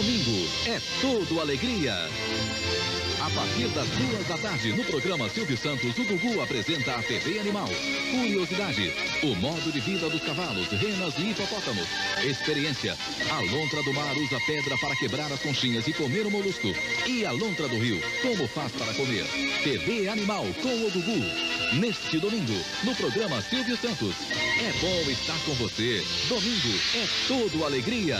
Domingo é todo alegria. A partir das duas da tarde, no programa Silvio Santos, o Gugu apresenta a TV Animal. Curiosidade, o modo de vida dos cavalos, renas e hipopótamos. Experiência, a lontra do mar usa pedra para quebrar as conchinhas e comer o molusco. E a lontra do rio, como faz para comer? TV Animal com o Gugu. Neste domingo, no programa Silvio Santos. É bom estar com você. Domingo é todo alegria.